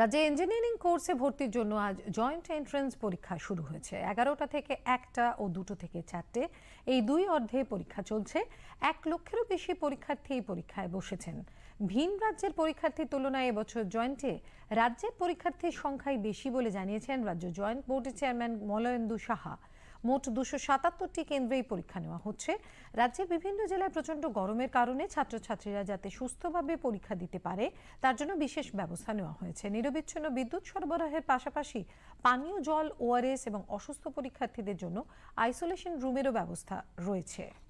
রাজ্যে ইঞ্জিনিয়ারিং কোর্সে ভর্তির জন্য আজ জয়েন্ট এন্ট্রান্স পরীক্ষা শুরু হয়েছে। এগারোটা থেকে একটা ও দুটো থেকে চারটে। এই দুই অর্ধে পরীক্ষা চলছে। এক লক্ষেরও বেশি পরীক্ষার্থী এই পরীক্ষায় বসেছেন। ভিন রাজ্যের পরীক্ষার্থীর তুলনায় এবছর জয়েন্টে রাজ্যের পরীক্ষার্থীর সংখ্যাই বেশি বলে জানিয়েছেন রাজ্য জয়েন্ট বোর্ডের চেয়ারম্যান মলয়েন্দু সাহা। মোট দুশো সাতাত্তরটি কেন্দ্রেই পরীক্ষা নেওয়া হচ্ছে। রাজ্যে বিভিন্ন জেলায় প্রচণ্ড গরমের কারণে ছাত্রছাত্রীরা যাতে সুস্থভাবে পরীক্ষা দিতে পারে, তার জন্য বিশেষ ব্যবস্থা নেওয়া হয়েছে। নিরবিচ্ছিন্ন বিদ্যুৎ সরবরাহের পাশাপাশি পানীয় জল ওআরএস এবং অসুস্থ পরীক্ষার্থীদের জন্য আইসোলেশন রুমেরও ব্যবস্থা রয়েছে।